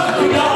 Hallelujah.